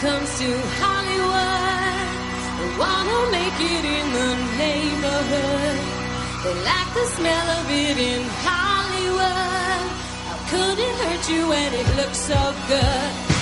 comes to Hollywood. They wanna make it in the neighborhood. They like the smell of it in Hollywood. How could it hurt you when it looks so good?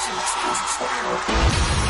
Dolphins is fired.